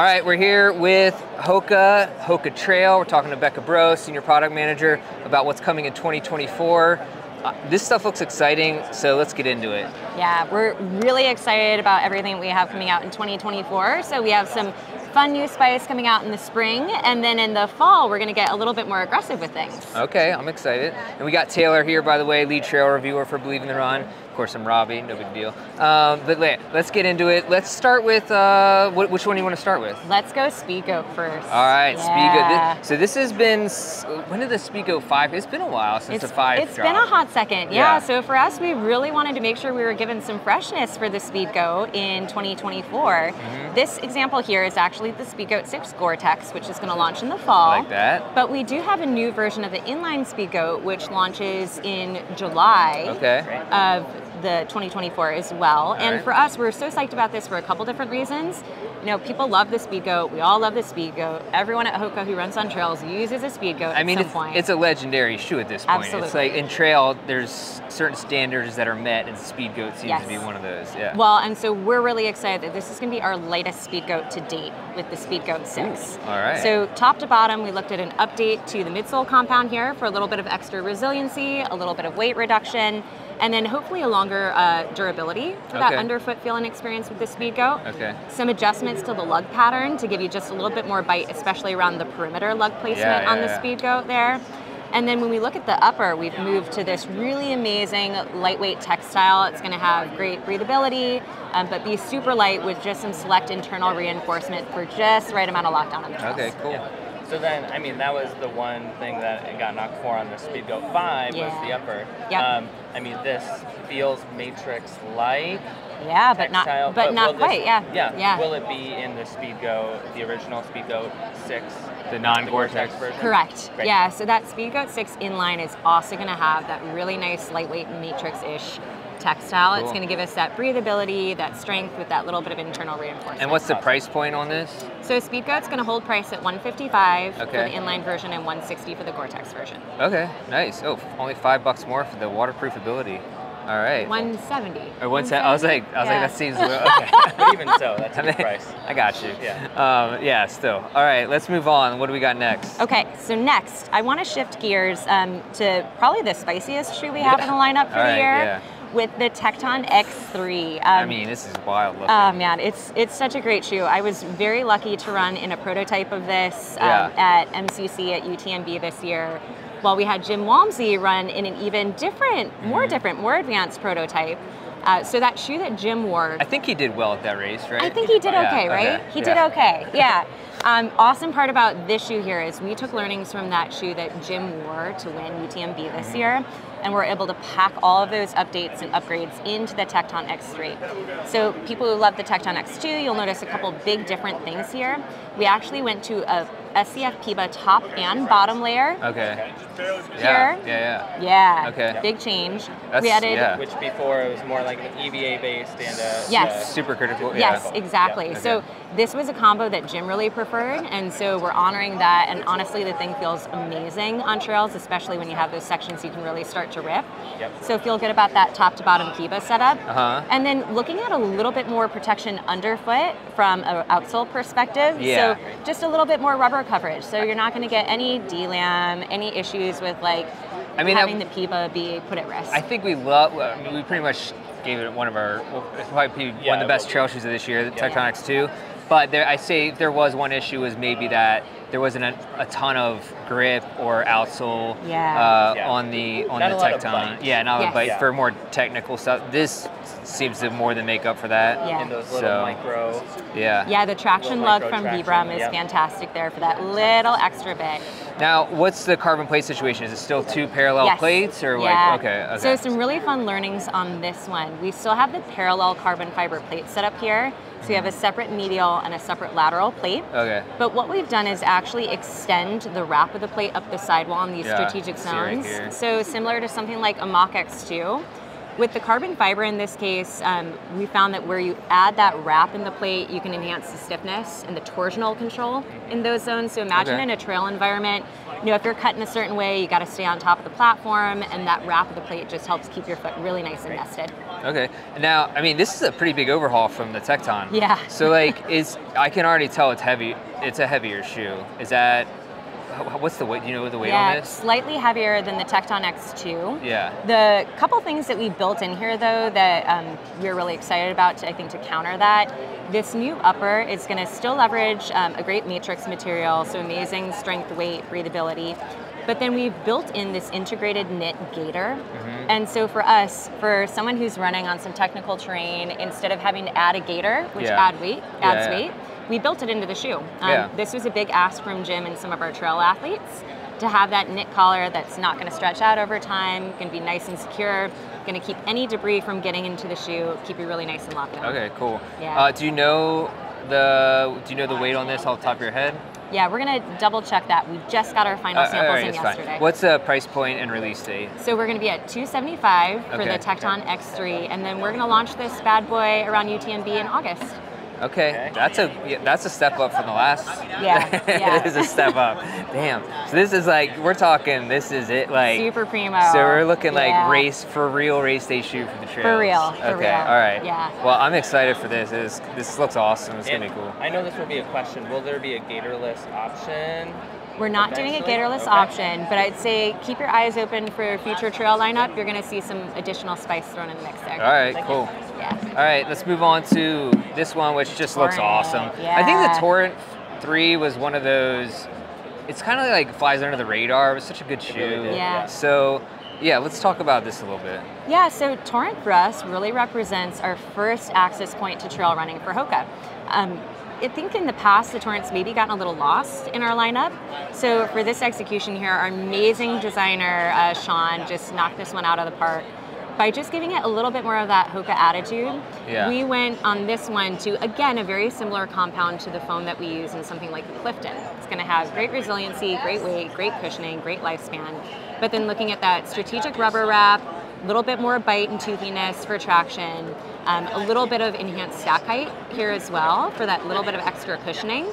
All right, we're here with Hoka, Hoka Trail. We're talking to Bekah Broe, Senior Product Manager, about what's coming in 2024. Uh, this stuff looks exciting, so let's get into it. Yeah, we're really excited about everything we have coming out in 2024. So we have some fun new spice coming out in the spring, and then in the fall, we're gonna get a little bit more aggressive with things. Okay, I'm excited. And we got Taylor here, by the way, lead trail reviewer for Believe in the Run. Course, I'm Robbe, no big deal. Um, but let's get into it. Let's start with, uh, which one do you want to start with? Let's go Speedgoat first. All right, yeah. Speedgoat. So this has been, when did the Speedgoat 5, it's been a while since it's, the 5 It's been a hot second, yeah. yeah. So for us, we really wanted to make sure we were given some freshness for the Speedgoat in 2024. Mm -hmm. This example here is actually the Speedgoat 6 Gore-Tex, which is going to launch in the fall. I like that. But we do have a new version of the inline Speedgoat, which launches in July okay. of the 2024 as well. All and right. for us, we're so psyched about this for a couple different reasons. You know, people love the Speedgoat. We all love the Speedgoat. Everyone at Hoka who runs on trails uses a Speedgoat I mean, it's, point. it's a legendary shoe at this point. Absolutely. It's like in trail, there's certain standards that are met, and Speedgoat seems yes. to be one of those. Yeah. Well, and so we're really excited that this is going to be our lightest Speedgoat to date with the Speedgoat 6. Ooh, all right. So top to bottom, we looked at an update to the midsole compound here for a little bit of extra resiliency, a little bit of weight reduction, and then hopefully a longer uh, durability for okay. that underfoot feeling experience with the Speedgoat. Okay. Some adjustments to the lug pattern to give you just a little bit more bite, especially around the perimeter lug placement yeah, yeah, on the yeah. Speedgoat there. And then when we look at the upper, we've moved to this really amazing lightweight textile. It's going to have great breathability, um, but be super light with just some select internal reinforcement for just the right amount of lockdown on the trails. Okay, cool. Yeah. So then, I mean, that was the one thing that it got knocked for on the Speedgoat 5 yeah. was the upper. Yep. Um, I mean, this feels Matrix-like. Yeah, but textile, not, but, but not quite. This, yeah. yeah. Yeah. Will it be in the Speedgoat, the original Speedgoat 6? The non-Gore-Tex version? Correct. Great. Yeah, so that Speedgoat 6 inline is also going to have that really nice lightweight matrix-ish textile. Cool. It's going to give us that breathability, that strength with that little bit of internal reinforcement. And what's the price point on this? So Speedgoat's going to hold price at 155 okay. for the inline version and 160 for the Gore-Tex version. Okay, nice. Oh, only five bucks more for the waterproof ability. All right. 170. Or 170. I was like, I was yeah. like, that seems okay. but even so, that's a good price. I got you. Yeah. Um, yeah. Still. All right. Let's move on. What do we got next? Okay. So next, I want to shift gears um, to probably the spiciest shoe we have yeah. in the lineup for All the right, year. Yeah with the Tecton X3. Um, I mean, this is wild looking. Oh man, it's it's such a great shoe. I was very lucky to run in a prototype of this um, yeah. at MCC at UTMB this year. While we had Jim Walmsley run in an even different, mm-hmm. more different, more advanced prototype. Uh, so that shoe that Jim wore. I think he did well at that race, right? I think he did okay, yeah, right? Okay. He yeah. did okay, yeah. Um, awesome part about this shoe here is we took learnings from that shoe that Jim wore to win UTMB this mm-hmm. year, and we're able to pack all of those updates and upgrades into the Tecton X3. So people who love the Tecton X2, you'll notice a couple big different things here. We actually went to a SCF PEBA top and bottom layer. Okay. Here. Yeah, yeah, yeah. Okay. Big change. That's, we added. Yeah. Which before it was more like an EVA based and a. Yes. Uh, Super critical. Yes, yeah. exactly. Yeah. Okay. So this was a combo that Jim really preferred, and so we're honoring that. And honestly, the thing feels amazing on trails, especially when you have those sections you can really start to rip. Yep. So feel good about that top to bottom PEBA setup. Uh-huh. And then looking at a little bit more protection underfoot from an outsole perspective. Yeah. So just a little bit more rubber coverage. So you're not going to get any delam, any issues with like I mean, having I, the PEBA be put at risk. I think we love. I mean, we pretty much gave it one of our. Well, it's probably Yeah, one of the best trail shoes of this year, the yeah. Tecton X2. But there, I say there was one issue was maybe that there wasn't a, a ton of grip or outsole Yeah. uh, Yeah. on the on Not the a Tecton. Yeah, not a Yes. bite Yeah. for more technical stuff. This seems to more than make up for that. Yeah. And those little So- micro. Yeah. yeah, the traction lug from Vibram is yep. fantastic there for that little extra bit. Now, what's the carbon plate situation? Is it still two parallel Yes. plates or yeah. like okay, okay. So some really fun learnings on this one. We still have the parallel carbon fiber plate set up here. So we have a separate medial and a separate lateral plate. okay. But what we've done is actually extend the wrap of the plate up the sidewall in these Yeah, strategic right zones. here. so similar to something like a Mach X2. With the carbon fiber in this case, um, we found that where you add that wrap in the plate, you can enhance the stiffness and the torsional control in those zones. So imagine Okay. in a trail environment, you know, if you're cutting a certain way, you got to stay on top of the platform, and that wrap of the plate just helps keep your foot really nice and nested. Okay. Now, I mean, this is a pretty big overhaul from the Tecton. Yeah. So like, is I can already tell it's heavy. It's a heavier shoe. Is that what's the weight? Do you know the weight yeah, on this? slightly heavier than the Tecton X2. Yeah. The couple things that we built in here, though, that um, we're really excited about, to, I think, to counter that, this new upper is going to still leverage um, a great matrix material, so amazing strength, weight, breathability. But then we've built in this integrated knit gaiter. Mm-hmm. And so for us, for someone who's running on some technical terrain, instead of having to add a gaiter, which Yeah. add weight, adds yeah. weight, we built it into the shoe. Um, Yeah. This was a big ask from Jim and some of our trail athletes to have that knit collar that's not going to stretch out over time, going to be nice and secure, going to keep any debris from getting into the shoe, keep you really nice and locked in. Okay, cool. Yeah. Uh, do you know the do you know the weight on this off the top of your head? Yeah, we're going to double check that. We just got our final Uh, samples in it's fine. yesterday. What's the price point and release date? So we're going to be at 275 for Okay. the Tecton X3, and then we're going to launch this bad boy around UTMB in August. Okay, Okay. that's a yeah, that's a step up from the last. Yeah, yeah. it is a step up. Damn. So this is like we're talking. This is it. Like Super primo. So we're looking like Yeah. race for real race day shoe for the trail. For real, for okay. real. All right. Yeah. Well, I'm excited for this. This this looks awesome. It's gonna be cool. I know this will be a question. Will there be a gaiterless option? We're not doing a gaiterless Okay. option, but I'd say keep your eyes open for future trail lineup. You're going to see some additional spice thrown in the mix there. All right. Thank Cool. Yeah. All right. Let's move on to this one, which just looks Torrent, awesome. I think the Torrent Three was one of those. It's kind of like flies under the radar. It was such a good shoe. really Yeah. So yeah, let's talk about this a little bit. Yeah, so Torrent for us really represents our first access point to trail running for Hoka. Um, I think in the past the Torrent's maybe gotten a little lost in our lineup. So for this execution here, our amazing designer uh, Sean just knocked this one out of the park. By just giving it a little bit more of that Hoka attitude, Yeah. we went on this one to again a very similar compound to the foam that we use in something like the Clifton. It's going to have great resiliency, great weight, great cushioning, great lifespan. But then looking at that strategic rubber wrap, a little bit more bite and toothiness for traction, um, a little bit of enhanced stack height here as well for that little bit of extra cushioning.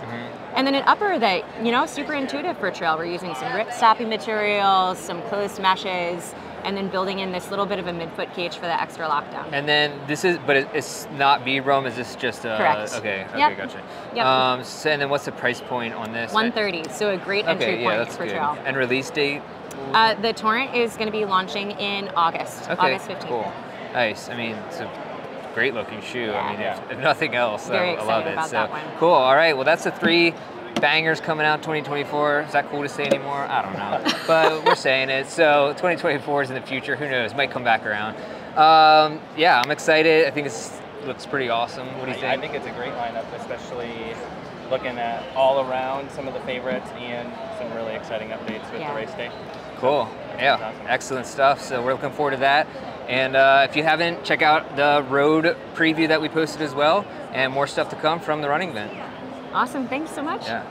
And then an upper that, you know, super intuitive for trail. We're using some rip stopping materials, some closed meshes, and then building in this little bit of a midfoot cage for the extra lockdown. And then this is, but it's not Vibram. Is this just a? Correct. Okay. Okay. Yep. Gotcha. Yep. Um, so, and then what's the price point on this? 130, so a great entry Okay. Yeah, point that's for good. trail. And release date? Uh, the Torrent is going to be launching in August, Okay. August 15th. Cool. Nice. I mean, it's a great looking shoe. I mean, Yeah. if, nothing else, Very I, I love it. about so that one. cool. All right. Well, that's the three bangers coming out 2024. Is that cool to say anymore? I don't know, but we're saying it. So 2024 is in the future. Who knows? Might come back around. Um, yeah, I'm excited. I think it looks pretty awesome. What do you think? I think it's a great lineup, especially looking at all around some of the favorites and some really exciting updates with Yeah. the race day. Cool. Yeah, Awesome. excellent stuff. So we're looking forward to that. And uh, if you haven't, check out the road preview that we posted as well, and more stuff to come from the running event. Awesome, thanks so much. Yeah.